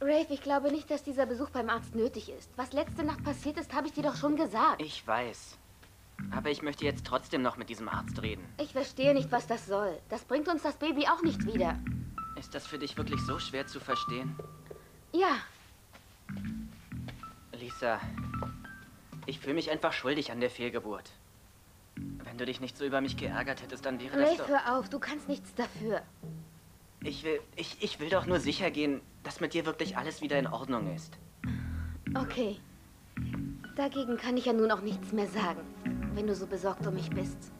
Rafe, ich glaube nicht, dass dieser Besuch beim Arzt nötig ist. Was letzte Nacht passiert ist, habe ich dir doch schon gesagt. Ich weiß. Aber ich möchte jetzt trotzdem noch mit diesem Arzt reden. Ich verstehe nicht, was das soll. Das bringt uns das Baby auch nicht wieder. Ist das für dich wirklich so schwer zu verstehen? Ja. Lisa, ich fühle mich einfach schuldig an der Fehlgeburt. Wenn du dich nicht so über mich geärgert hättest, dann wäre das Rafe, doch... hör auf. Du kannst nichts dafür. Ich will, ich, ich will doch nur sicher gehen, dass mit dir wirklich alles wieder in Ordnung ist. Okay. Dagegen kann ich ja nun auch nichts mehr sagen, wenn du so besorgt um mich bist.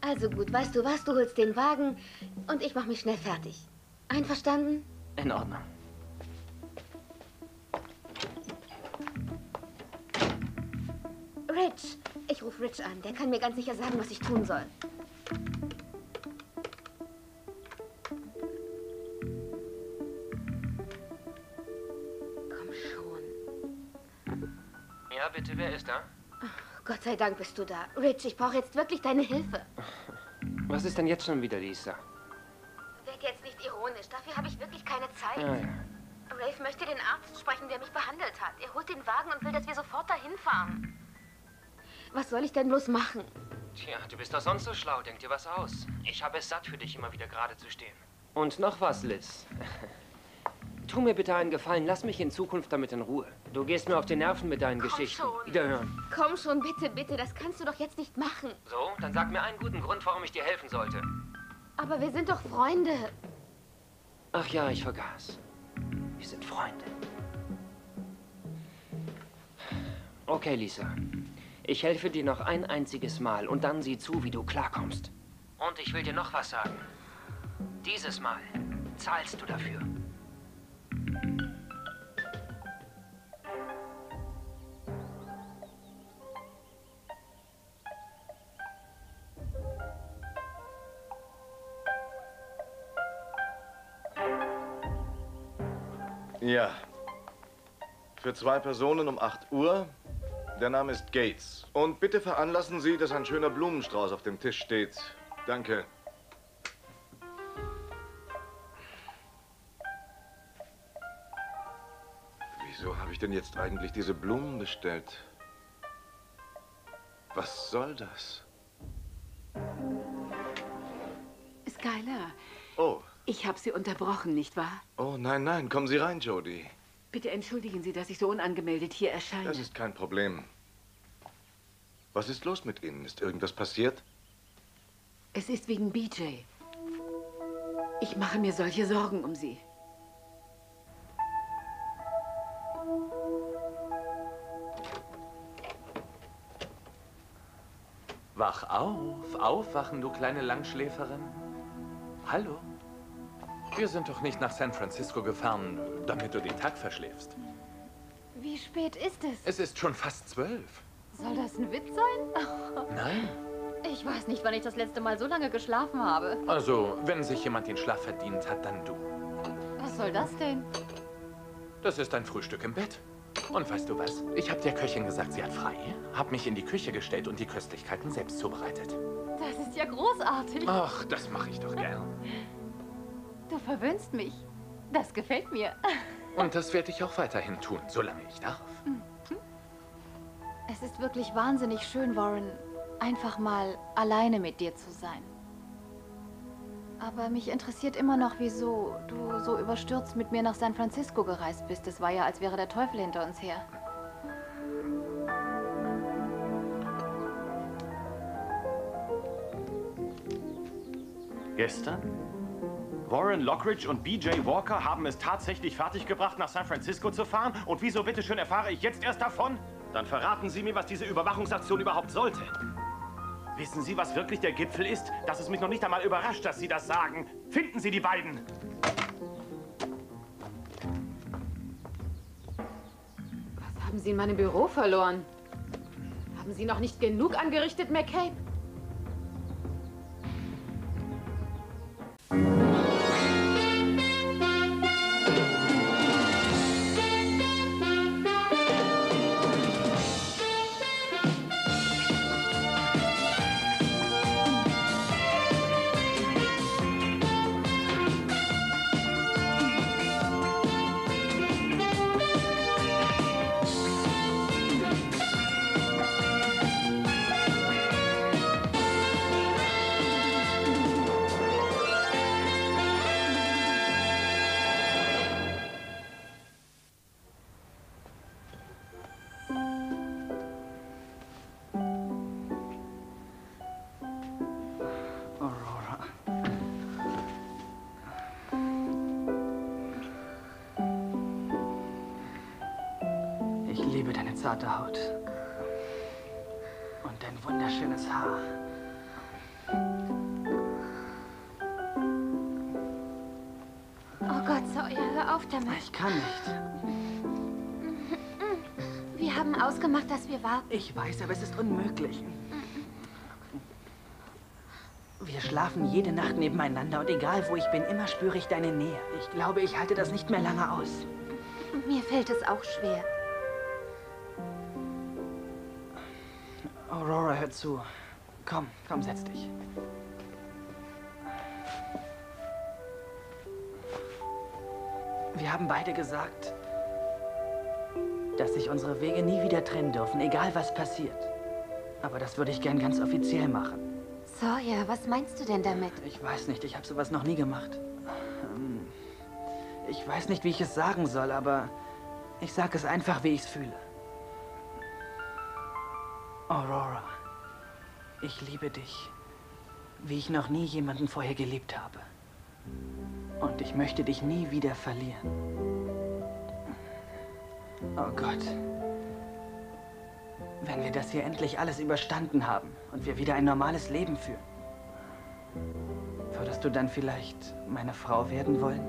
Also gut, weißt du was? Du holst den Wagen und ich mach mich schnell fertig. Einverstanden? In Ordnung. Rich. Ich rufe Rich an. Der kann mir ganz sicher sagen, was ich tun soll. Ja, bitte, wer ist da? Gott sei Dank bist du da. Rich, ich brauche jetzt wirklich deine Hilfe. Was ist denn jetzt schon wieder, Lisa? Wirk jetzt nicht ironisch. Dafür habe ich wirklich keine Zeit. Ja, ja. Rafe möchte den Arzt sprechen, der mich behandelt hat. Er holt den Wagen und will, dass wir sofort dahin fahren. Was soll ich denn bloß machen? Tja, du bist doch sonst so schlau. Denk dir was aus. Ich habe es satt, für dich immer wieder gerade zu stehen. Und noch was, Liz. Tu mir bitte einen Gefallen. Lass mich in Zukunft damit in Ruhe. Du gehst mir auf die Nerven mit deinen Komm Geschichten. schon. Wiederhören. Komm schon, bitte, bitte. Das kannst du doch jetzt nicht machen. So, dann sag mir einen guten Grund, warum ich dir helfen sollte. Aber wir sind doch Freunde. Ach ja, ich vergaß. Wir sind Freunde. Okay, Lisa. Ich helfe dir noch ein einziges Mal und dann sieh zu, wie du klarkommst. Und ich will dir noch was sagen. Dieses Mal zahlst du dafür. Ja. Für zwei Personen um 8 Uhr. Der Name ist Gates. Und bitte veranlassen Sie, dass ein schöner Blumenstrauß auf dem Tisch steht. Danke. Wieso habe ich denn jetzt eigentlich diese Blumen bestellt? Was soll das? Skylar, Oh, ich habe Sie unterbrochen, nicht wahr? oh nein, nein, kommen Sie rein, Jody. Bitte entschuldigen Sie, dass ich so unangemeldet hier erscheine. Das ist kein Problem. Was ist los mit Ihnen? Ist irgendwas passiert? es ist wegen BJ. Ich mache mir solche Sorgen um Sie. Wach auf, aufwachen, du kleine Langschläferin. Hallo? Wir sind doch nicht nach San Francisco gefahren, damit du den Tag verschläfst. Wie spät ist es? Es ist schon fast zwölf. Soll das ein Witz sein? Nein? Ich weiß nicht, wann ich das letzte Mal so lange geschlafen habe. Also, wenn sich jemand den Schlaf verdient hat, dann du. Was soll das denn? Das ist ein Frühstück im Bett. Und weißt du was? Ich habe der Köchin gesagt, sie hat frei, hab mich in die Küche gestellt und die Köstlichkeiten selbst zubereitet. Das ist ja großartig. Ach, das mache ich doch gern. Du verwöhnst mich. Das gefällt mir. Und das werde ich auch weiterhin tun, solange ich darf. Es ist wirklich wahnsinnig schön, Warren, einfach mal alleine mit dir zu sein. Aber mich interessiert immer noch, wieso du so überstürzt mit mir nach San Francisco gereist bist. Es war ja, als wäre der Teufel hinter uns her. Gestern? Warren Lockridge und BJ Walker haben es tatsächlich fertiggebracht, nach San Francisco zu fahren? Und wieso bitteschön erfahre ich jetzt erst davon? Dann verraten Sie mir, was diese Überwachungsaktion überhaupt sollte. Wissen Sie, was wirklich der Gipfel ist? Dass es mich noch nicht einmal überrascht, dass Sie das sagen. Finden Sie die beiden! Was haben Sie in meinem Büro verloren? Haben Sie noch nicht genug angerichtet, McCabe? Zarte Haut. Und dein wunderschönes Haar. Oh Gott, Sawyer, hör auf damit. Ich kann nicht. Wir haben ausgemacht, dass wir warten. Ich weiß, aber es ist unmöglich. Wir schlafen jede Nacht nebeneinander und egal wo ich bin, immer spüre ich deine Nähe. Ich glaube, ich halte das nicht mehr lange aus. Mir fällt es auch schwer. Hör zu. Komm, komm, setz dich. Wir haben beide gesagt, dass sich unsere Wege nie wieder trennen dürfen, egal was passiert. Aber das würde ich gern ganz offiziell machen. Sawyer, was meinst du denn damit? Ich weiß nicht, ich habe sowas noch nie gemacht. Ähm, Ich weiß nicht, wie ich es sagen soll, aber ich sage es einfach, wie ich es fühle. Aurora, ich liebe dich, wie ich noch nie jemanden vorher geliebt habe. Und ich möchte dich nie wieder verlieren. Oh Gott. Wenn wir das hier endlich alles überstanden haben und wir wieder ein normales Leben führen, würdest du dann vielleicht meine Frau werden wollen?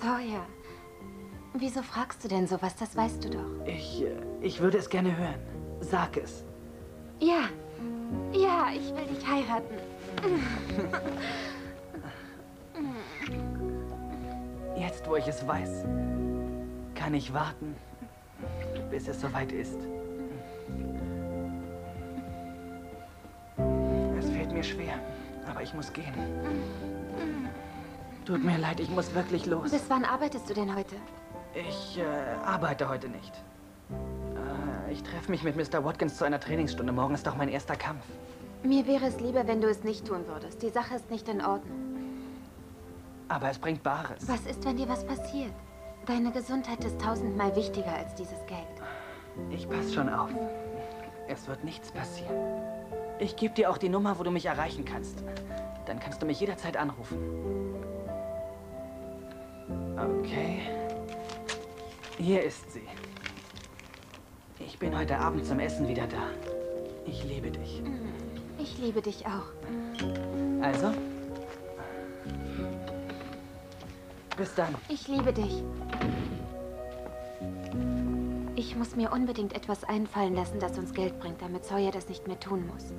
Sawyer, wieso fragst du denn sowas? Das weißt du doch. Ich, äh, ich würde es gerne hören. Sag es. Ja, ja, ich will dich heiraten. Jetzt, wo ich es weiß, kann ich warten, bis es soweit ist. Es fällt mir schwer, aber ich muss gehen. Tut mir leid, ich muss wirklich los. Bis wann arbeitest du denn heute? Ich äh, arbeite heute nicht. Ich treffe mich mit Mr. Watkins zu einer Trainingsstunde. Morgen ist doch mein erster Kampf. Mir wäre es lieber, wenn du es nicht tun würdest. Die Sache ist nicht in Ordnung. Aber es bringt Bares. Was ist, wenn dir was passiert? Deine Gesundheit ist tausendmal wichtiger als dieses Geld. Ich pass schon auf. Es wird nichts passieren. Ich gebe dir auch die Nummer, wo du mich erreichen kannst. Dann kannst du mich jederzeit anrufen. Okay. Hier ist sie. Ich bin heute Abend zum Essen wieder da. Ich liebe dich. Ich liebe dich auch. Also? Bis dann. Ich liebe dich. Ich muss mir unbedingt etwas einfallen lassen, das uns Geld bringt, damit Sawyer das nicht mehr tun muss.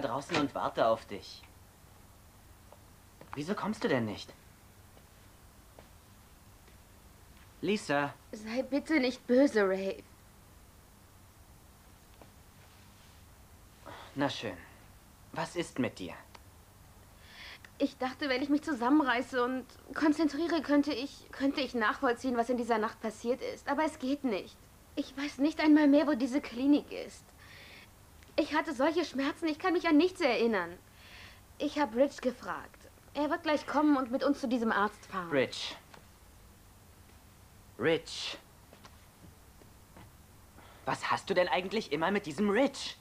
Da draußen und warte auf dich. Wieso kommst du denn nicht? Lisa, Sei bitte nicht böse, Ray. na schön. Was ist mit dir? Ich dachte, wenn ich mich zusammenreiße und konzentriere, könnte ich, könnte ich nachvollziehen, was in dieser Nacht passiert ist. Aber es geht nicht. Ich weiß nicht einmal mehr, wo diese Klinik ist. Ich hatte solche Schmerzen, ich kann mich an nichts erinnern. Ich habe Rich gefragt. Er wird gleich kommen und mit uns zu diesem Arzt fahren. Rich. Rich. Was hast du denn eigentlich immer mit diesem Rich?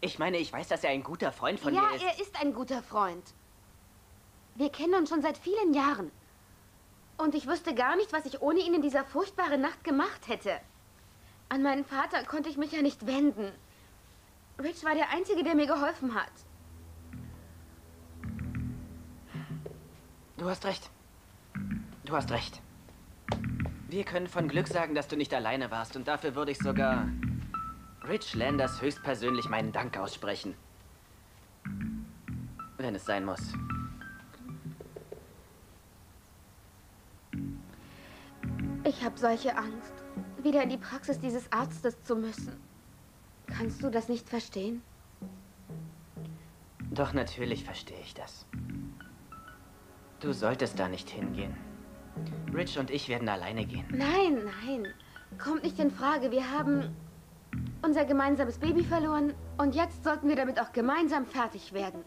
Ich meine, ich weiß, dass er ein guter Freund von ja, dir ist. er ist ein guter Freund. Wir kennen uns schon seit vielen Jahren. Und ich wüsste gar nicht, was ich ohne ihn in dieser furchtbaren Nacht gemacht hätte. An meinen Vater konnte ich mich ja nicht wenden. Rich war der Einzige, der mir geholfen hat. Du hast recht. Du hast recht. Wir können von Glück sagen, dass du nicht alleine warst. Und dafür würde ich sogar Rich Landers höchstpersönlich meinen Dank aussprechen. wenn es sein muss. Ich habe solche Angst, wieder in die Praxis dieses Arztes zu müssen. Kannst du das nicht verstehen? Doch natürlich verstehe ich das. Du solltest da nicht hingehen. Rich und ich werden alleine gehen. Nein, nein. Kommt nicht in Frage. Wir haben unser gemeinsames Baby verloren und jetzt sollten wir damit auch gemeinsam fertig werden.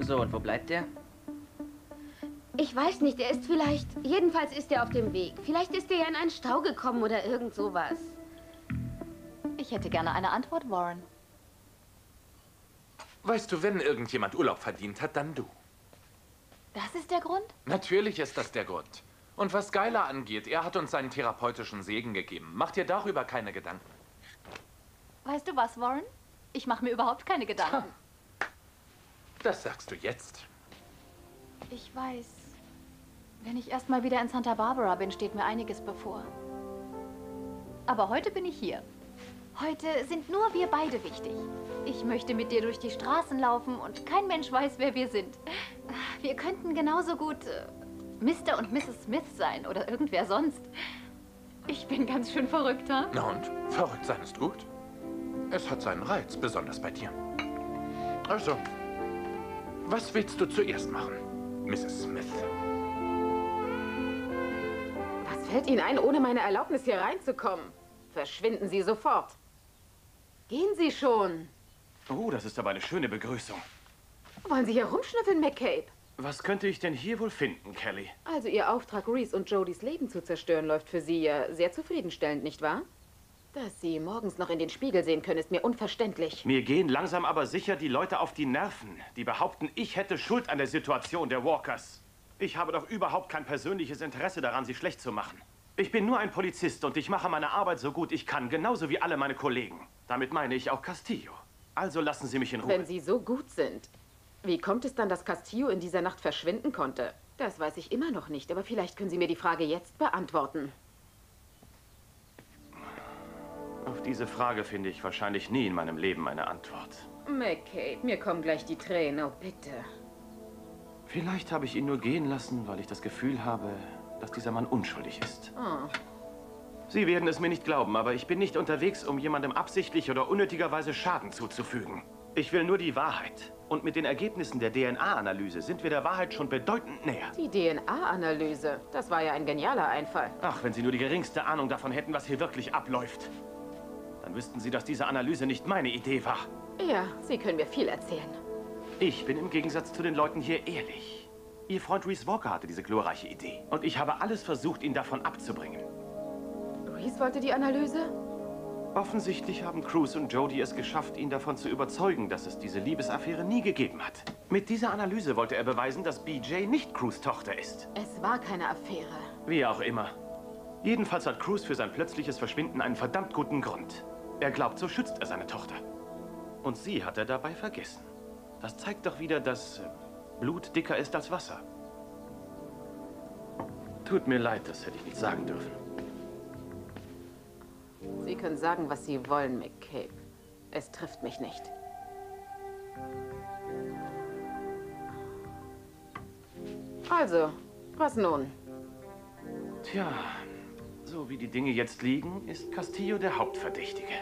So, und wo bleibt der? Ich weiß nicht, er ist vielleicht... Jedenfalls ist er auf dem Weg. Vielleicht ist er ja in einen Stau gekommen oder irgend sowas. Ich hätte gerne eine Antwort, Warren. Weißt du, wenn irgendjemand Urlaub verdient hat, dann du. Das ist der Grund? Natürlich ist das der Grund. Und was Skylar angeht, er hat uns seinen therapeutischen Segen gegeben. Mach dir darüber keine Gedanken. Weißt du was, Warren? Ich mache mir überhaupt keine Gedanken. Das sagst du jetzt. Ich weiß. Wenn ich erst mal wieder in Santa Barbara bin, steht mir einiges bevor. Aber heute bin ich hier. Heute sind nur wir beide wichtig. Ich möchte mit dir durch die Straßen laufen und kein Mensch weiß, wer wir sind. Wir könnten genauso gut äh, Mr. und Mrs. Smith sein oder irgendwer sonst. Ich bin ganz schön verrückter. Na und? Verrückt sein ist gut. Es hat seinen Reiz, besonders bei dir. Also, was willst du zuerst machen, Mrs. Smith? Was fällt Ihnen ein, ohne meine Erlaubnis hier reinzukommen? Verschwinden Sie sofort. Gehen Sie schon. Oh, das ist aber eine schöne Begrüßung. Wollen Sie hier rumschnüffeln, McCabe? Was könnte ich denn hier wohl finden, Kelly? Also Ihr Auftrag, Reese und Jodys Leben zu zerstören, läuft für Sie ja sehr zufriedenstellend, nicht wahr? Dass Sie morgens noch in den Spiegel sehen können, ist mir unverständlich. Mir gehen langsam aber sicher die Leute auf die Nerven, die behaupten, ich hätte Schuld an der Situation der Walkers. Ich habe doch überhaupt kein persönliches Interesse daran, sie schlecht zu machen. Ich bin nur ein Polizist und ich mache meine Arbeit so gut ich kann, genauso wie alle meine Kollegen. Damit meine ich auch Castillo. Also lassen Sie mich in Ruhe. Wenn Sie so gut sind, wie kommt es dann, dass Castillo in dieser Nacht verschwinden konnte? Das weiß ich immer noch nicht, aber vielleicht können Sie mir die Frage jetzt beantworten. Auf diese Frage finde ich wahrscheinlich nie in meinem Leben eine Antwort. McCabe, mir kommen gleich die Tränen, oh bitte. Vielleicht habe ich ihn nur gehen lassen, weil ich das Gefühl habe, dass dieser Mann unschuldig ist. Oh. Sie werden es mir nicht glauben, aber ich bin nicht unterwegs, um jemandem absichtlich oder unnötigerweise Schaden zuzufügen. Ich will nur die Wahrheit. Und mit den Ergebnissen der DNA-Analyse sind wir der Wahrheit schon bedeutend näher. Die DNA-Analyse, das war ja ein genialer Einfall. Ach, wenn Sie nur die geringste Ahnung davon hätten, was hier wirklich abläuft. Dann wüssten Sie, dass diese Analyse nicht meine Idee war. Ja, Sie können mir viel erzählen. Ich bin im Gegensatz zu den Leuten hier ehrlich. Ihr Freund Reese Walker hatte diese glorreiche Idee. Und ich habe alles versucht, ihn davon abzubringen. Reese wollte die Analyse? Offensichtlich haben Cruz und Jody es geschafft, ihn davon zu überzeugen, dass es diese Liebesaffäre nie gegeben hat. Mit dieser Analyse wollte er beweisen, dass BJ nicht Cruz Tochter ist. Es war keine Affäre. Wie auch immer. Jedenfalls hat Cruz für sein plötzliches Verschwinden einen verdammt guten Grund. Er glaubt, so schützt er seine Tochter. Und sie hat er dabei vergessen. Das zeigt doch wieder, dass äh, Blut dicker ist als Wasser. Tut mir leid, das hätte ich nicht sagen dürfen. Sie können sagen, was Sie wollen, McCabe. Es trifft mich nicht. Also, was nun? Tja, so wie die Dinge jetzt liegen, ist Castillo der Hauptverdächtige.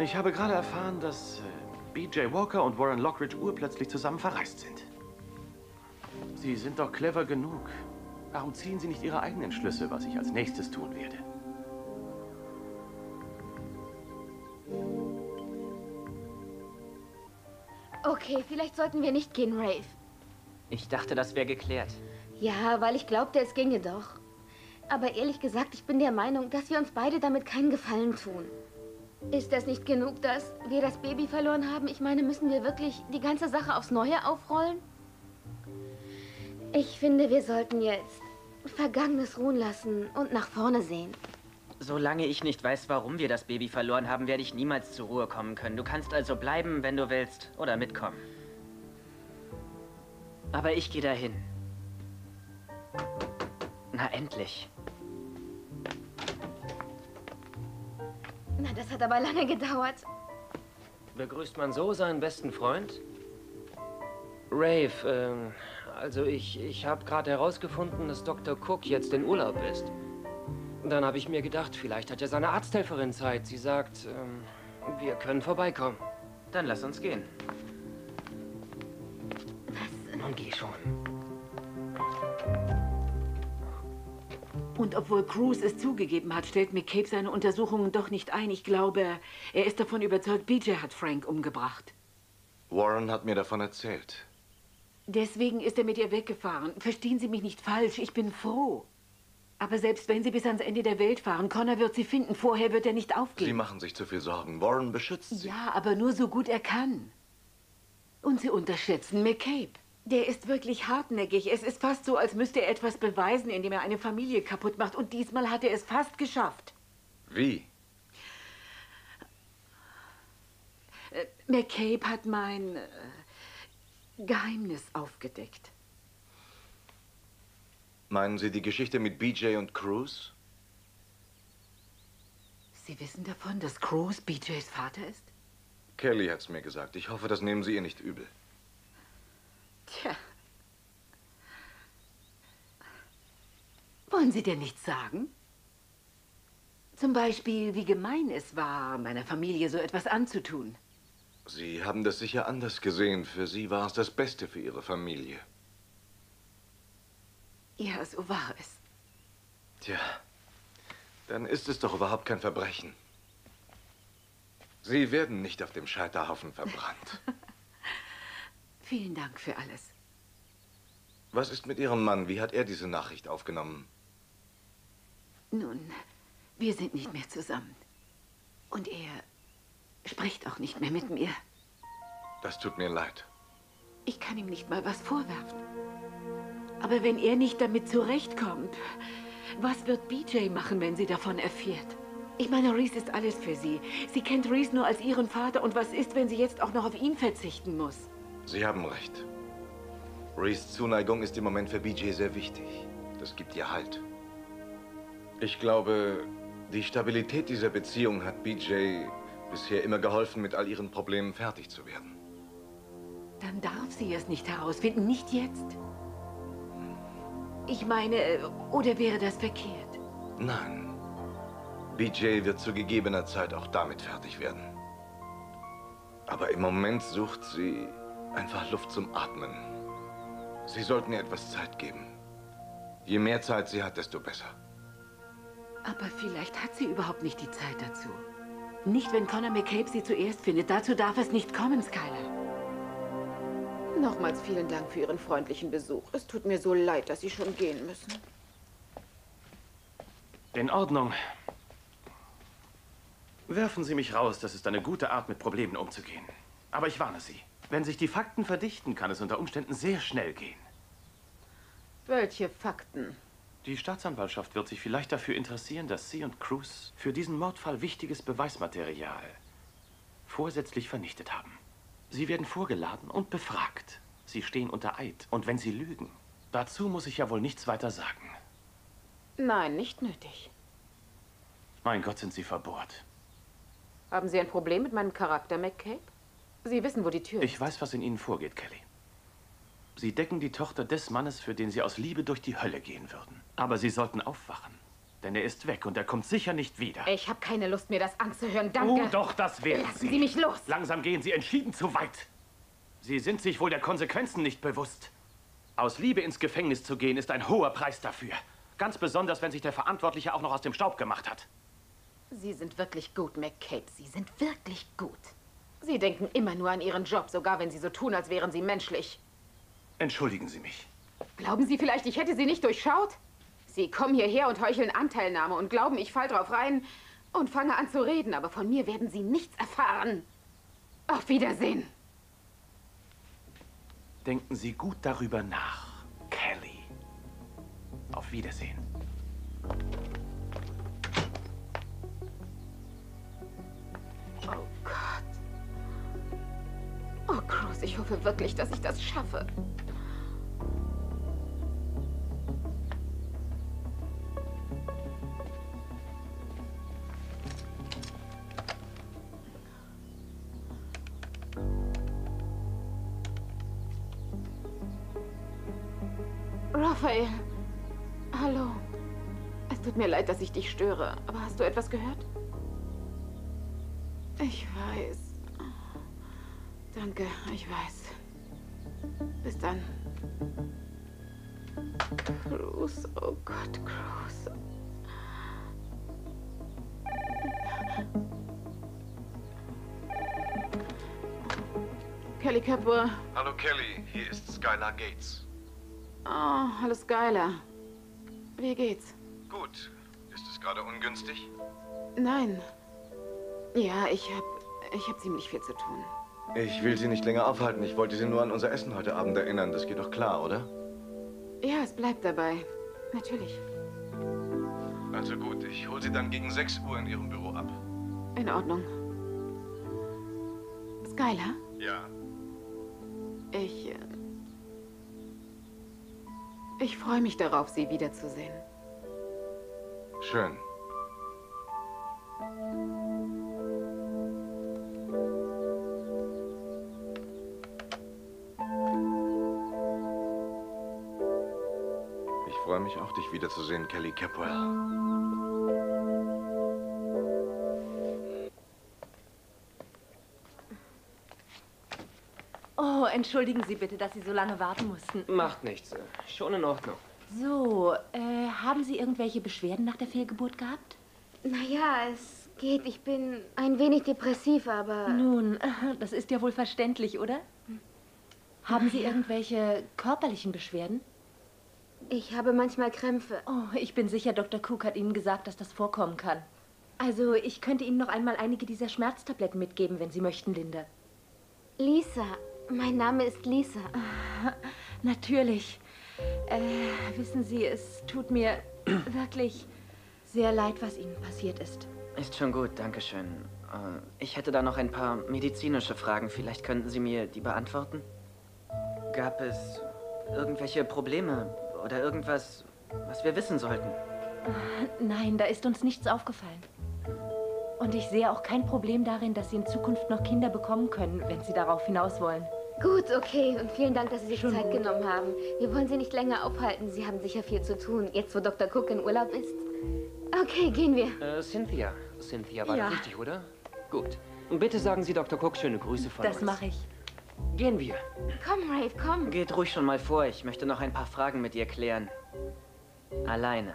Ich habe gerade erfahren, dass äh, BJ Walker und Warren Lockridge urplötzlich zusammen verreist sind. Sie sind doch clever genug. Warum ziehen Sie nicht Ihre eigenen Schlüsse, was ich als nächstes tun werde? Okay, vielleicht sollten wir nicht gehen, Rafe. Ich dachte, das wäre geklärt. Ja, weil ich glaubte, es ginge doch. Aber ehrlich gesagt, ich bin der Meinung, dass wir uns beide damit keinen Gefallen tun. Ist das nicht genug, dass wir das Baby verloren haben? Ich meine, müssen wir wirklich die ganze Sache aufs Neue aufrollen? Ich finde, wir sollten jetzt Vergangenes ruhen lassen und nach vorne sehen. Solange ich nicht weiß, warum wir das Baby verloren haben, werde ich niemals zur Ruhe kommen können. Du kannst also bleiben, wenn du willst, oder mitkommen. Aber ich gehe dahin. Na, endlich. Na, das hat aber lange gedauert. Begrüßt man so seinen besten Freund? Rave, ähm, also ich, ich habe gerade herausgefunden, dass Dr. Cook jetzt in Urlaub ist. Dann habe ich mir gedacht, vielleicht hat ja seine Arzthelferin Zeit. Sie sagt, ähm, wir können vorbeikommen. Dann lass uns gehen. Was? Nun geh schon. Und obwohl Cruz es zugegeben hat, stellt McCabe seine Untersuchungen doch nicht ein. Ich glaube, er ist davon überzeugt, BJ hat Frank umgebracht. Warren hat mir davon erzählt. Deswegen ist er mit ihr weggefahren. Verstehen Sie mich nicht falsch, ich bin froh. Aber selbst wenn Sie bis ans Ende der Welt fahren, Connor wird Sie finden. Vorher wird er nicht Sie aufgeben. machen sich zu viel Sorgen. Warren beschützt Sie. Ja, aber nur so gut er kann. Und Sie unterschätzen McCabe. Der ist wirklich hartnäckig. Es ist fast so, als müsste er etwas beweisen, indem er eine Familie kaputt macht. Und diesmal hat er es fast geschafft. Wie? Äh, McCabe hat mein äh, Geheimnis aufgedeckt. Meinen Sie die Geschichte mit BJ und Cruz? Sie wissen davon, dass Cruz BJs Vater ist? Kelly hat's mir gesagt. Ich hoffe, das nehmen Sie ihr nicht übel. Tja. Wollen Sie denn nichts sagen? Zum Beispiel, wie gemein es war, meiner Familie so etwas anzutun. Sie haben das sicher anders gesehen. Für Sie war es das Beste für Ihre Familie. Ja, so war es. Tja, dann ist es doch überhaupt kein Verbrechen. Sie werden nicht auf dem Scheiterhaufen verbrannt. Vielen Dank für alles. Was ist mit Ihrem Mann? Wie hat er diese Nachricht aufgenommen? Nun, wir sind nicht mehr zusammen. Und er spricht auch nicht mehr mit mir. Das tut mir leid. Ich kann ihm nicht mal was vorwerfen. Aber wenn er nicht damit zurechtkommt, was wird BJ machen, wenn sie davon erfährt? Ich meine, Reese ist alles für sie. Sie kennt Reese nur als ihren Vater. Und was ist, wenn sie jetzt auch noch auf ihn verzichten muss? Sie haben recht. Rees Zuneigung ist im Moment für BJ sehr wichtig. Das gibt ihr Halt. Ich glaube, die Stabilität dieser Beziehung hat BJ bisher immer geholfen, mit all ihren Problemen fertig zu werden. Dann darf sie es nicht herausfinden, nicht jetzt. Ich meine, oder wäre das verkehrt? Nein. BJ wird zu gegebener Zeit auch damit fertig werden. Aber im Moment sucht sie einfach Luft zum Atmen. Sie sollten ihr etwas Zeit geben. Je mehr Zeit sie hat, desto besser. Aber vielleicht hat sie überhaupt nicht die Zeit dazu. Nicht, wenn Connor McCabe sie zuerst findet. Dazu darf es nicht kommen, Skylar. Nochmals vielen Dank für Ihren freundlichen Besuch. Es tut mir so leid, dass Sie schon gehen müssen. In Ordnung. Werfen Sie mich raus, das ist eine gute Art, mit Problemen umzugehen. Aber ich warne Sie. Wenn sich die Fakten verdichten, kann es unter Umständen sehr schnell gehen. Welche Fakten? Die Staatsanwaltschaft wird sich vielleicht dafür interessieren, dass Sie und Cruz für diesen Mordfall wichtiges Beweismaterial vorsätzlich vernichtet haben. Sie werden vorgeladen und befragt. Sie stehen unter Eid. Und wenn Sie lügen, dazu muss ich ja wohl nichts weiter sagen. Nein, nicht nötig. Mein Gott, sind Sie verbohrt. Haben Sie ein Problem mit meinem Charakter, McCabe? Sie wissen, wo die Tür ist. Ich weiß, was in Ihnen vorgeht, Kelly. Sie decken die Tochter des Mannes, für den Sie aus Liebe durch die Hölle gehen würden. Aber Sie sollten aufwachen. Denn er ist weg und er kommt sicher nicht wieder. Ich habe keine Lust, mir das anzuhören. Danke. Oh, doch, das werden Lassen Sie. Sie mich los. Langsam gehen Sie entschieden zu weit. Sie sind sich wohl der Konsequenzen nicht bewusst. Aus Liebe ins Gefängnis zu gehen, ist ein hoher Preis dafür. Ganz besonders, wenn sich der Verantwortliche auch noch aus dem Staub gemacht hat. Sie sind wirklich gut, McCabe. Sie sind wirklich gut. Sie denken immer nur an Ihren Job, sogar wenn Sie so tun, als wären Sie menschlich. Entschuldigen Sie mich. Glauben Sie vielleicht, ich hätte Sie nicht durchschaut? Sie kommen hierher und heucheln Anteilnahme und glauben, ich fall drauf rein und fange an zu reden, aber von mir werden Sie nichts erfahren. Auf Wiedersehen. Denken Sie gut darüber nach, Kelly. Auf Wiedersehen. Oh Gott. Oh, Cruz, ich hoffe wirklich, dass ich das schaffe. Raphael. Hallo. Es tut mir leid, dass ich dich störe, aber hast du etwas gehört? Ich weiß. Danke, ich weiß. Bis dann. Cruz, oh Gott, Cruz. Kelly Capua. Hallo Kelly, hier ist Skylar Gates. Oh, hallo Skylar. Wie geht's? Gut. Ist es gerade ungünstig? Nein. Ja, ich hab, ich hab ziemlich viel zu tun. Ich will Sie nicht länger aufhalten. Ich wollte Sie nur an unser Essen heute Abend erinnern. Das geht doch klar, oder? Ja, es bleibt dabei. Natürlich. Also gut, ich hole Sie dann gegen 6 Uhr in Ihrem Büro ab. In Ordnung. Skylar, Ja. ich. äh, Ich freue mich darauf, Sie wiederzusehen. Schön. Ich freue mich auch, dich wiederzusehen, Kelly Capwell. Entschuldigen Sie bitte, dass Sie so lange warten mussten. Macht nichts. Schon in Ordnung. So, äh, haben Sie irgendwelche Beschwerden nach der Fehlgeburt gehabt? Naja, es geht. Ich bin ein wenig depressiv, aber... Nun, das ist ja wohl verständlich, oder? Haben Sie irgendwelche körperlichen Beschwerden? Ich habe manchmal Krämpfe. Oh, ich bin sicher, Dr. Cook hat Ihnen gesagt, dass das vorkommen kann. Also, ich könnte Ihnen noch einmal einige dieser Schmerztabletten mitgeben, wenn Sie möchten, Linda. Lisa. Mein Name ist Lisa. Natürlich. Äh, wissen Sie, es tut mir wirklich sehr leid, was Ihnen passiert ist. Ist schon gut, danke schön. Äh, Ich hätte da noch ein paar medizinische Fragen. Vielleicht könnten Sie mir die beantworten? Gab es irgendwelche Probleme oder irgendwas, was wir wissen sollten? Nein, da ist uns nichts aufgefallen. Und ich sehe auch kein Problem darin, dass Sie in Zukunft noch Kinder bekommen können, wenn Sie darauf hinaus wollen. Gut, okay. Und vielen Dank, dass Sie sich Schon Zeit gut. genommen haben. Wir wollen Sie nicht länger aufhalten. Sie haben sicher viel zu tun, jetzt wo Dr. Cook in Urlaub ist. Okay, gehen wir. Äh, Cynthia. Cynthia war Ja. doch richtig, oder? Gut. Und bitte sagen Sie Dr. Cook schöne Grüße von Das uns. mache ich. Gehen wir. Komm, Rafe, komm. Geht ruhig schon mal vor. Ich möchte noch ein paar Fragen mit ihr klären. Alleine.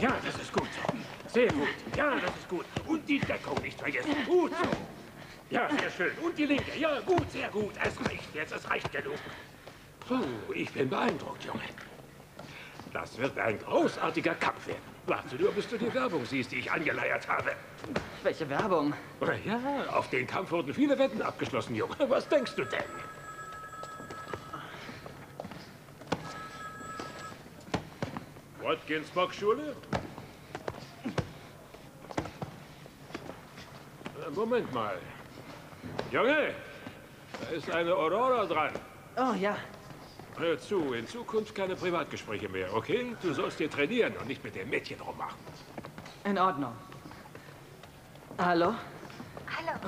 Ja, das ist gut so. Sehr gut. Ja, das ist gut. Und die Deckung nicht vergessen. Gut so. Ja, sehr schön. Und die linke. Ja, gut, sehr gut. Es reicht jetzt. Es reicht genug. Puh, ich bin beeindruckt, Junge. Das wird ein großartiger Kampf werden. Warte nur, bis du die Werbung siehst, die ich angeleiert habe. Welche Werbung? Ja, auf den Kampf wurden viele Wetten abgeschlossen, Junge. Was denkst du denn? Watkins Boxschule? Moment mal. Junge, da ist eine Aurora dran. Oh ja. Hör zu, in Zukunft keine Privatgespräche mehr, okay? Du sollst dir trainieren und nicht mit dem Mädchen rummachen. In Ordnung. Hallo? Hallo.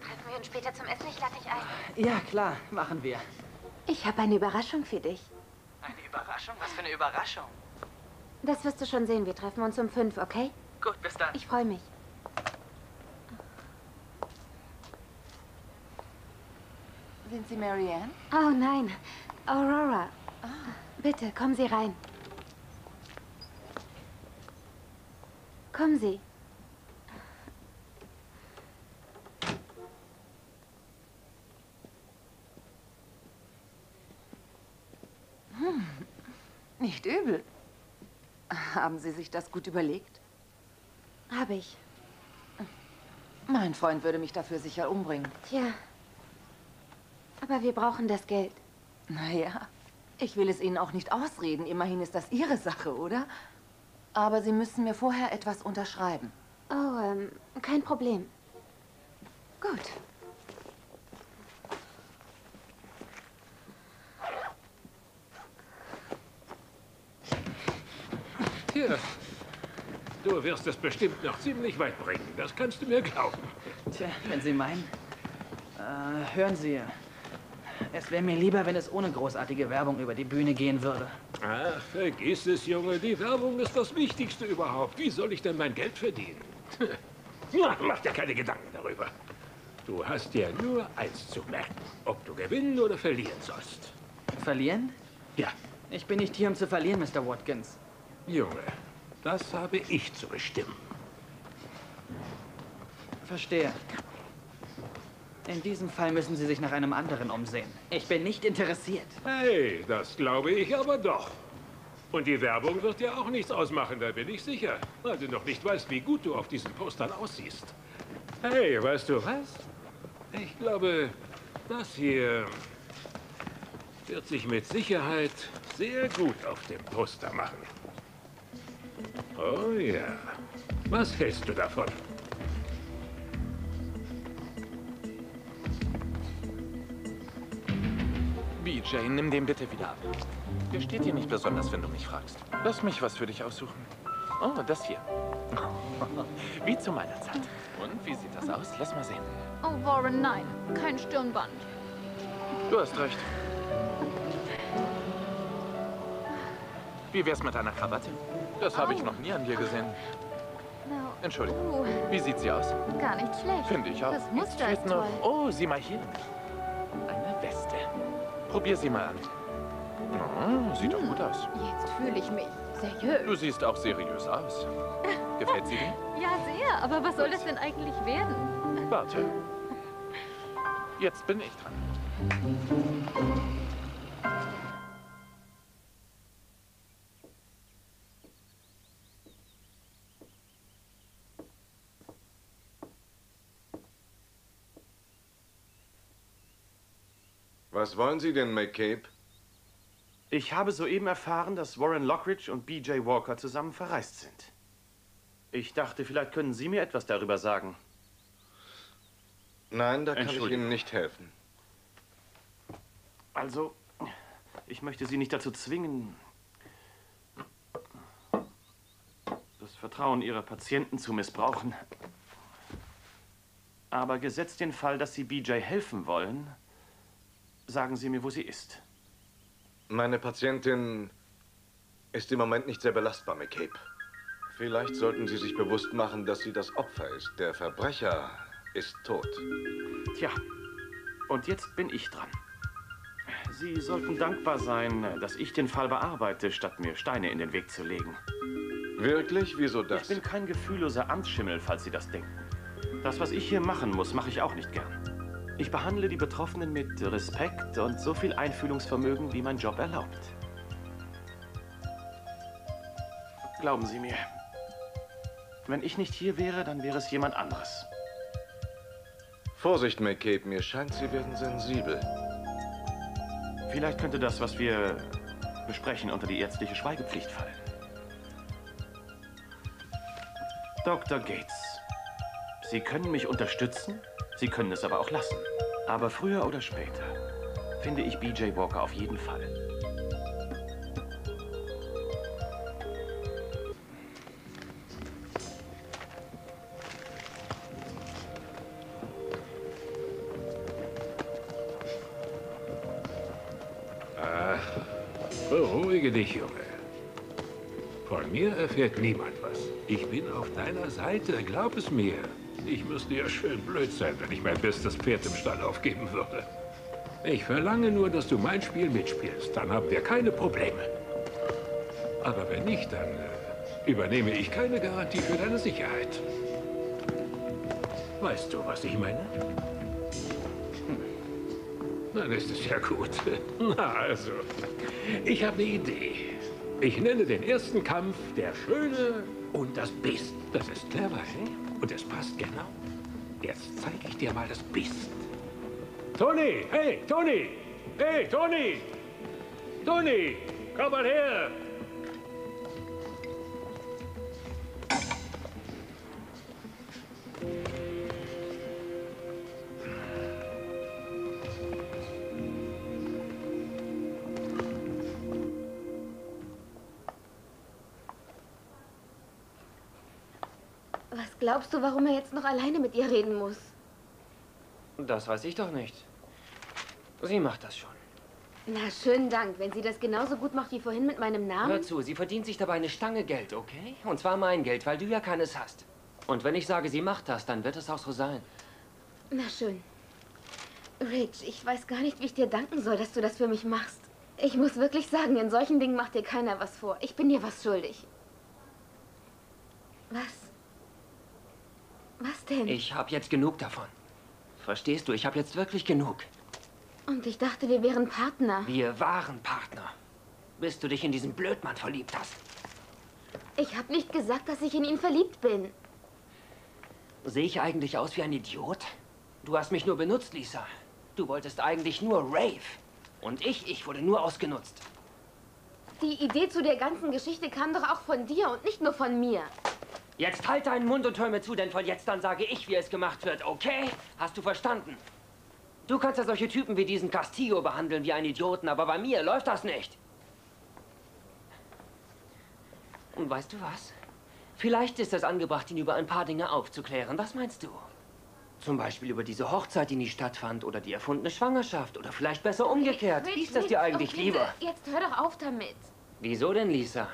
Treffen wir uns später zum Essen? Ich lade dich ein. Ja, klar, machen wir. Ich habe eine Überraschung für dich. Eine Überraschung? Was für eine Überraschung? Das wirst du schon sehen. Wir treffen uns um fünf, okay? Gut, bis dann. Ich freue mich. Sind Sie Marianne? Oh nein, Aurora. Bitte, kommen Sie rein. Kommen Sie. Nicht übel. Haben Sie sich das gut überlegt? Habe ich. Mein Freund würde mich dafür sicher umbringen. Tja. Aber wir brauchen das Geld. Naja, ich will es Ihnen auch nicht ausreden. Immerhin ist das Ihre Sache, oder? Aber Sie müssen mir vorher etwas unterschreiben. Oh, ähm, kein Problem. Gut. Hier. Du wirst es bestimmt noch ziemlich weit bringen. Das kannst du mir glauben. Tja, wenn Sie meinen. Äh, hören Sie. Es wäre mir lieber, wenn es ohne großartige Werbung über die Bühne gehen würde. Ach, vergiss es, Junge. Die Werbung ist das Wichtigste überhaupt. Wie soll ich denn mein Geld verdienen? Ja, mach dir keine Gedanken darüber. Du hast ja nur eins zu merken. Ob du gewinnen oder verlieren sollst. Verlieren? Ja. Ich bin nicht hier, um zu verlieren, Mr. Watkins. Junge, das habe ich zu bestimmen. Verstehe. In diesem Fall müssen Sie sich nach einem anderen umsehen. Ich bin nicht interessiert. Hey, das glaube ich aber doch. Und die Werbung wird dir auch nichts ausmachen, da bin ich sicher. Weil du noch nicht weißt, wie gut du auf diesen Postern aussiehst. Hey, weißt du was? Ich glaube, das hier wird sich mit Sicherheit sehr gut auf dem Poster machen. Oh ja. Was hältst du davon? BJ, nimm den bitte wieder ab. Der steht dir nicht besonders, wenn du mich fragst. Lass mich was für dich aussuchen. Oh, das hier. Wie zu meiner Zeit. Und, wie sieht das aus? Lass mal sehen. Oh, Warren, nein. Kein Stirnband. Du hast recht. Wie wär's mit einer Krawatte? Das habe ich noch nie an dir gesehen. No. Entschuldigung. Uh, Wie sieht sie aus? gar nicht schlecht. Finde ich auch. Das Muster ist noch. toll. Oh, sieh mal hier. Probier sie mal an. Oh, sieht doch gut aus. Jetzt fühle ich mich seriös. Du siehst auch seriös aus. Gefällt sie dir? Ja, sehr. Aber was soll das denn eigentlich werden? Warte. Jetzt bin ich dran. Was wollen Sie denn, McCabe? Ich habe soeben erfahren, dass Warren Lockridge und BJ Walker zusammen verreist sind. Ich dachte, vielleicht können Sie mir etwas darüber sagen. Nein, da kann ich. Ihnen nicht helfen. Also, ich möchte Sie nicht dazu zwingen, das Vertrauen Ihrer Patienten zu missbrauchen. Aber gesetzt den Fall, dass Sie BJ helfen wollen, sagen Sie mir, wo sie ist. Meine Patientin ist im Moment nicht sehr belastbar, McCabe. Vielleicht sollten Sie sich bewusst machen, dass sie das Opfer ist. Der Verbrecher ist tot. Tja, und jetzt bin ich dran. Sie sollten dankbar sein, dass ich den Fall bearbeite, statt mir Steine in den Weg zu legen. Wirklich? Wieso Ich das? bin kein gefühlloser Amtsschimmel, falls Sie das denken. Das, was ich hier machen muss, mache ich auch nicht gern. Ich behandle die Betroffenen mit Respekt und so viel Einfühlungsvermögen, wie mein Job erlaubt. Glauben Sie mir, wenn ich nicht hier wäre, dann wäre es jemand anderes. Vorsicht, McCabe, mir scheint, Sie werden sensibel. Vielleicht könnte das, was wir besprechen, unter die ärztliche Schweigepflicht fallen. Dr. Gates, Sie können mich unterstützen, Sie können es aber auch lassen. Aber früher oder später finde ich BJ Walker auf jeden Fall. Ach, beruhige dich, Junge. Von mir erfährt niemand was. Ich bin auf deiner Seite, glaub es mir. Ich müsste ja schön blöd sein, wenn ich mein bestes Pferd im Stall aufgeben würde. Ich verlange nur, dass du mein Spiel mitspielst. Dann haben wir keine Probleme. Aber wenn nicht, dann äh, übernehme ich keine Garantie für deine Sicherheit. Weißt du, was ich meine? Hm. Dann ist es ja gut. Na also, ich habe eine Idee. Ich nenne den ersten Kampf der Schöne und das Biest. Das ist clever, hä? Und es passt genau. Jetzt zeige ich dir mal das Biest. Toni, hey, Toni! Hey, Toni! Toni, komm mal her! Glaubst du, warum er jetzt noch alleine mit ihr reden muss? Das weiß ich doch nicht. Sie macht das schon. Na, schönen Dank. Wenn sie das genauso gut macht wie vorhin mit meinem Namen. Hör zu, sie verdient sich dabei eine Stange Geld, okay? Und zwar mein Geld, weil du ja keines hast. Und wenn ich sage, sie macht das, dann wird es auch so sein. Na schön. Rich, ich weiß gar nicht, wie ich dir danken soll, dass du das für mich machst. Ich muss wirklich sagen, in solchen Dingen macht dir keiner was vor. Ich bin dir was schuldig. Was? Was denn? Ich habe jetzt genug davon. Verstehst du? Ich habe jetzt wirklich genug. Und ich dachte, wir wären Partner. Wir waren Partner. Bis du dich in diesen Blödmann verliebt hast. Ich habe nicht gesagt, dass ich in ihn verliebt bin. Sehe ich eigentlich aus wie ein Idiot? Du hast mich nur benutzt, Lisa. Du wolltest eigentlich nur Rave. Und ich, ich wurde nur ausgenutzt. Die Idee zu der ganzen Geschichte kam doch auch von dir und nicht nur von mir. Jetzt halt deinen Mund und hör mir zu, denn von jetzt an sage ich, wie es gemacht wird, okay? Hast du verstanden? Du kannst ja solche Typen wie diesen Castillo behandeln wie einen Idioten, aber bei mir läuft das nicht. Und weißt du was? Vielleicht ist es angebracht, ihn über ein paar Dinge aufzuklären. Was meinst du? Zum Beispiel über diese Hochzeit, die nie stattfand, oder die erfundene Schwangerschaft, oder vielleicht besser umgekehrt. Wie ist das dir eigentlich okay, lieber? Jetzt hör doch auf damit. Wieso denn, Lisa?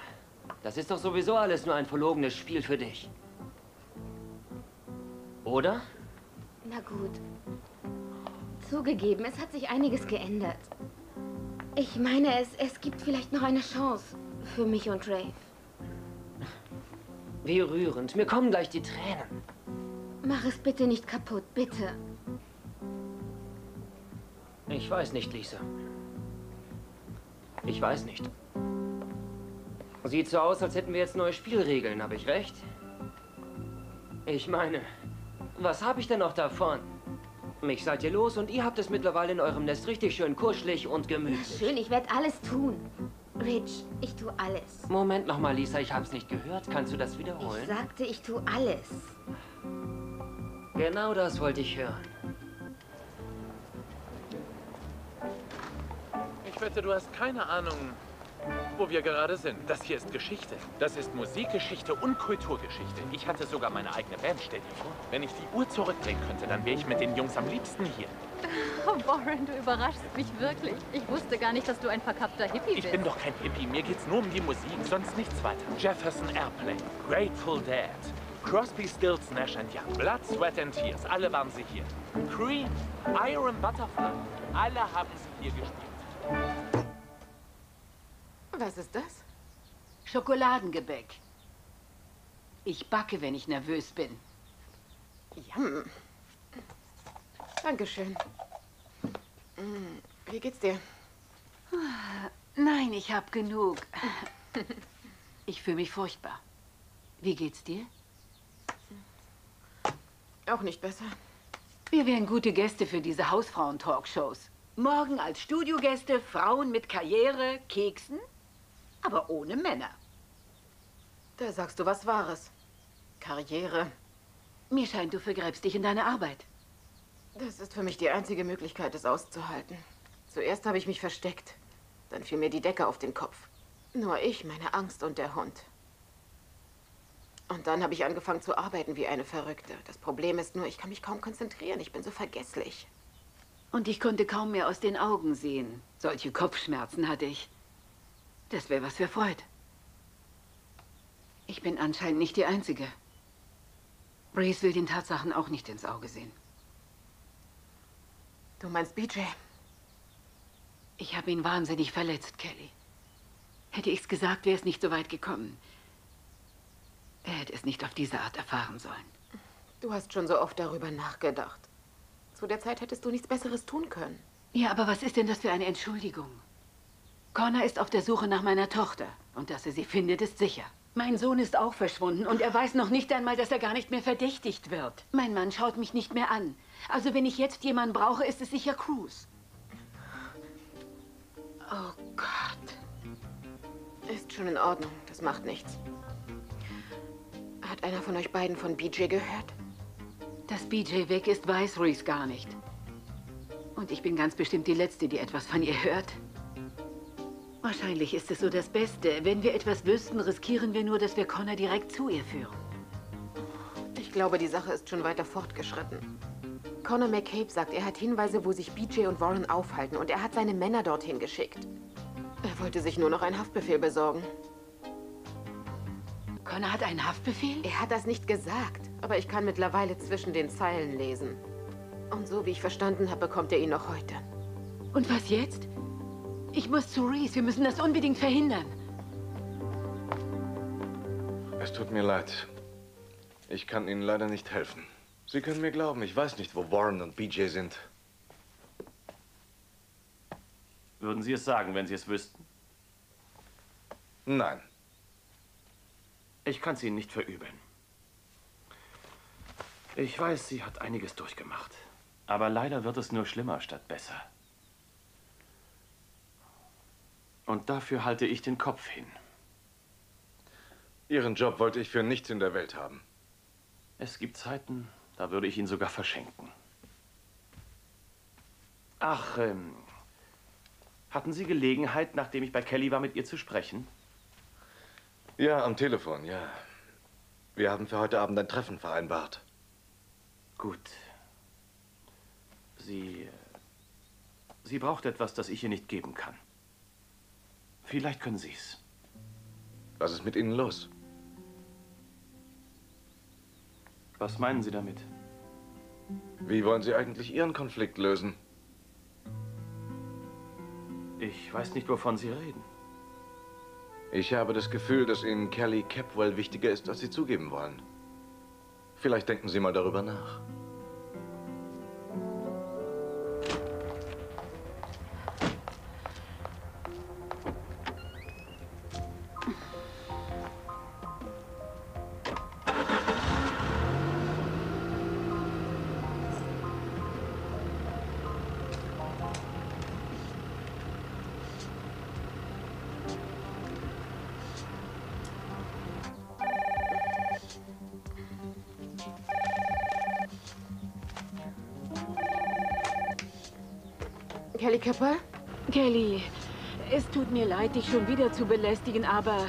Das ist doch sowieso alles nur ein verlogenes Spiel für dich. Oder? Na gut. Zugegeben, es hat sich einiges geändert. Ich meine, es, es gibt vielleicht noch eine Chance für mich und Rave. Wie rührend. Mir kommen gleich die Tränen. Mach es bitte nicht kaputt, bitte. Ich weiß nicht, Lisa. Ich weiß nicht. Sieht so aus, als hätten wir jetzt neue Spielregeln, habe ich recht? Ich meine, was habe ich denn noch davon? Mich seid ihr los und ihr habt es mittlerweile in eurem Nest richtig schön kuschelig und gemütlich. Schön, ich werde alles tun. Rich, ich tue alles. Moment noch mal, Lisa, ich hab's nicht gehört. Kannst du das Ich wiederholen? sagte, ich tue alles. Genau das wollte ich hören. Ich wette, du hast keine Ahnung, wo wir gerade sind. Das hier ist Geschichte. Das ist Musikgeschichte und Kulturgeschichte. Ich hatte sogar meine eigene Band, stell dir vor. Wenn ich die Uhr zurückdrehen könnte, dann wäre ich mit den Jungs am liebsten hier. Oh, Warren, du überraschst mich wirklich. Ich wusste gar nicht, dass du ein verkappter Hippie bist. Ich bin doch kein Hippie. Mir geht's nur um die Musik, sonst nichts weiter. Jefferson Airplane, Grateful Dead, Crosby, Stills, Nash Young, Blood, Sweat and Tears. Alle waren sie hier. Cream, Iron Butterfly. Alle haben sie hier gespielt. Was ist das? Schokoladengebäck. Ich backe, wenn ich nervös bin. Yum. Dankeschön. Mm, Wie geht's dir? Nein, ich hab genug. Ich fühle mich furchtbar. Wie geht's dir? Auch nicht besser. Wir wären gute Gäste für diese Hausfrauen-Talkshows. Morgen als Studiogäste Frauen mit Karriere, Keksen, aber ohne Männer. Da sagst du was Wahres. Karriere. Mir scheint, du vergräbst dich in deine Arbeit. Das ist für mich die einzige Möglichkeit, es auszuhalten. Zuerst habe ich mich versteckt. Dann fiel mir die Decke auf den Kopf. Nur ich, meine Angst und der Hund. Und dann habe ich angefangen zu arbeiten wie eine Verrückte. Das Problem ist nur, ich kann mich kaum konzentrieren. Ich bin so vergesslich. Und ich konnte kaum mehr aus den Augen sehen. Solche Kopfschmerzen hatte ich. Das wäre was für Freud. Ich bin anscheinend nicht die Einzige. Breeze will den Tatsachen auch nicht ins Auge sehen. Du meinst BJ? Ich habe ihn wahnsinnig verletzt, Kelly. Hätte ich's gesagt, wäre es nicht so weit gekommen. Er hätte es nicht auf diese Art erfahren sollen. Du hast schon so oft darüber nachgedacht. Zu der Zeit hättest du nichts Besseres tun können. Ja, aber was ist denn das für eine Entschuldigung? Connor ist auf der Suche nach meiner Tochter. Und dass er sie findet, ist sicher. Mein Sohn ist auch verschwunden und er weiß noch nicht einmal, dass er gar nicht mehr verdächtigt wird. Mein Mann schaut mich nicht mehr an. Also wenn ich jetzt jemanden brauche, ist es sicher Cruz. Oh Gott. Ist schon in Ordnung. Das macht nichts. Hat einer von euch beiden von BJ gehört? Dass BJ weg ist, weiß Reese gar nicht. Und ich bin ganz bestimmt die Letzte, die etwas von ihr hört. Wahrscheinlich ist es so das Beste. Wenn wir etwas wüssten, riskieren wir nur, dass wir Connor direkt zu ihr führen. Ich glaube, die Sache ist schon weiter fortgeschritten. Connor McCabe sagt, er hat Hinweise, wo sich BJ und Warren aufhalten und er hat seine Männer dorthin geschickt. Er wollte sich nur noch einen Haftbefehl besorgen. Connor hat einen Haftbefehl? Er hat das nicht gesagt, aber ich kann mittlerweile zwischen den Zeilen lesen. Und so wie ich verstanden habe, bekommt er ihn noch heute. Und was jetzt? Ich muss zu Reese. Wir müssen das unbedingt verhindern. Es tut mir leid. Ich kann Ihnen leider nicht helfen. Sie können mir glauben, ich weiß nicht, wo Warren und BJ sind. Würden Sie es sagen, wenn Sie es wüssten? Nein. Ich kann es Ihnen nicht verübeln. Ich weiß, sie hat einiges durchgemacht. Aber leider wird es nur schlimmer statt besser. Und dafür halte ich den Kopf hin. Ihren Job wollte ich für nichts in der Welt haben. Es gibt Zeiten, da würde ich ihn sogar verschenken. Ach, ähm, hatten Sie Gelegenheit, nachdem ich bei Kelly war, mit ihr zu sprechen? Ja, am Telefon, ja. Wir haben für heute Abend ein Treffen vereinbart. Gut. Sie. Sie braucht etwas, das ich ihr nicht geben kann. Vielleicht können Sie es. Was ist mit Ihnen los? Was meinen Sie damit? Wie wollen Sie eigentlich Ihren Konflikt lösen? Ich weiß nicht, wovon Sie reden. Ich habe das Gefühl, dass Ihnen Kelly Capwell wichtiger ist, als Sie zugeben wollen. Vielleicht denken Sie mal darüber nach. Kelly Kipper? Kelly, es tut mir leid, dich schon wieder zu belästigen, aber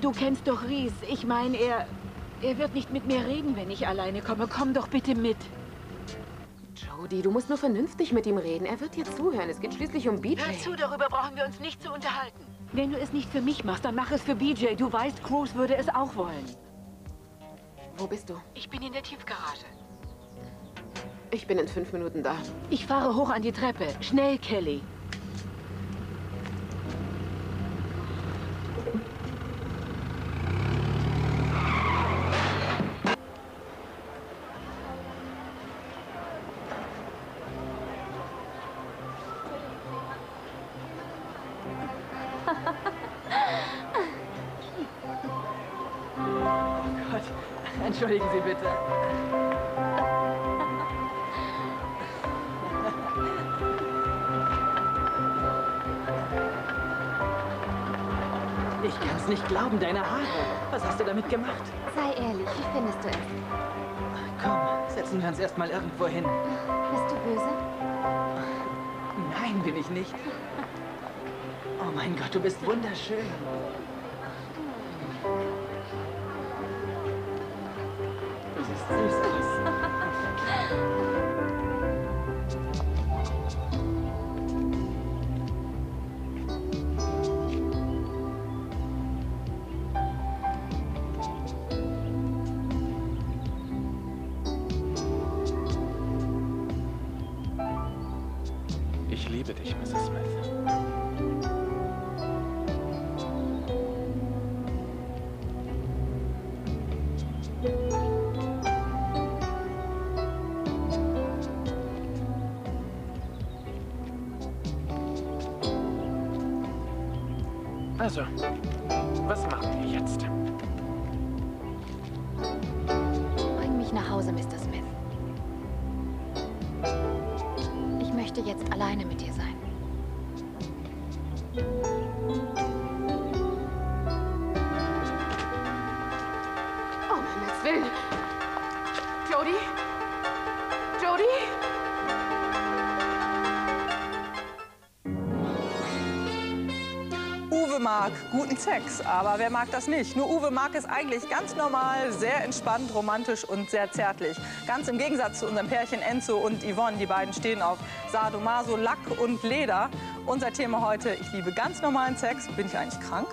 du kennst doch Ries. Ich meine, er, er wird nicht mit mir reden, wenn ich alleine komme. Komm doch bitte mit. Jody, du musst nur vernünftig mit ihm reden. Er wird dir zuhören. Es geht schließlich um BJ. Hör zu, darüber brauchen wir uns nicht zu unterhalten. Wenn du es nicht für mich machst, dann mach es für BJ. Du weißt, Cruz würde es auch wollen. Wo bist du? Ich bin in der Tiefgarage. Ich bin in fünf Minuten da. Ich fahre hoch an die Treppe. Schnell, Kelly. Entschuldigen Sie bitte. Nicht glauben, deine Haare. Was hast du damit gemacht? Sei ehrlich, wie findest du es? Komm, setzen wir uns erstmal irgendwo hin. Bist du böse? Nein, bin ich nicht. Oh mein Gott, du bist wunderschön. Also, was machen wir jetzt? Mag guten Sex, aber wer mag das nicht? Nur Uwe mag es eigentlich ganz normal, sehr entspannt, romantisch und sehr zärtlich. Ganz im Gegensatz zu unserem Pärchen Enzo und Yvonne. Die beiden stehen auf Sadomaso, Lack und Leder. Unser Thema heute, ich liebe ganz normalen Sex. Bin ich eigentlich krank?